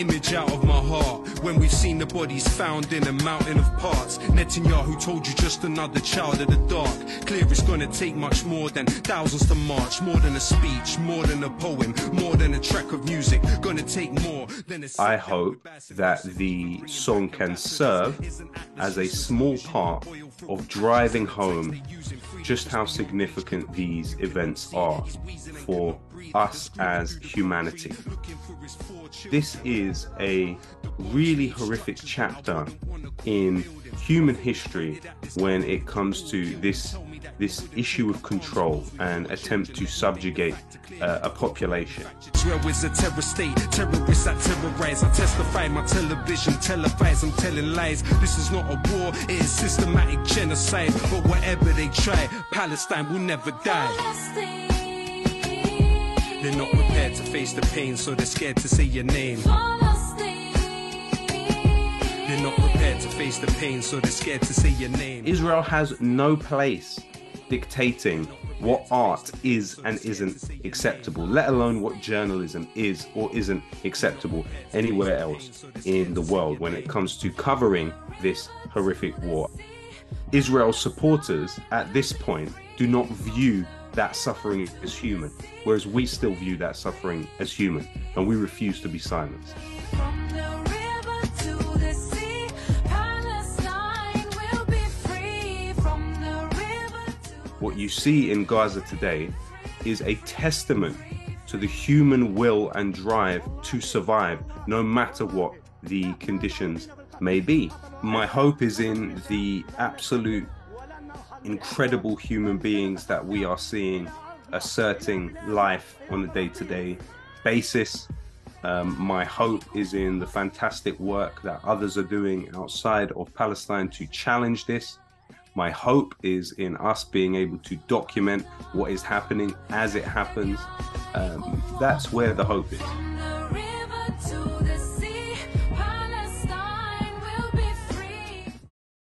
image out of my heart. When we've seen the bodies found in a mountain of parts. Netanyahu told you just another child of the dark. Clear it's gonna take much more than thousands to march. More than a speech, more than a poem, more than a track of music. Gonna take more than a. I hope that the song can serve as a small part of driving home just how significant these events are for us as humanity. This is a really horrific chapter in human history when it comes to this this issue of control and attempt to subjugate uh, a population. Israel is a terror state, terrorists I terrorize. I testify my television, televise, I'm telling lies. This is not a war, it is systematic genocide. But whatever they try, Palestine will never die. They're not prepared to face the pain, so they're scared to say your name. They're not prepared to face the pain, so they're scared to say your name. Israel has no place dictating what art is and isn't acceptable, let alone what journalism is or isn't acceptable anywhere else in the world when it comes to covering this horrific war. Israel's supporters at this point do not view that suffering as human, whereas we still view that suffering as human and we refuse to be silenced. What you see in Gaza today is a testament to the human will and drive to survive no matter what the conditions may be. My hope is in the absolute incredible human beings that we are seeing asserting life on a day to day basis. Um, my hope is in the fantastic work that others are doing outside of Palestine to challenge this. My hope is in us being able to document what is happening as it happens. Um, that's where the hope is.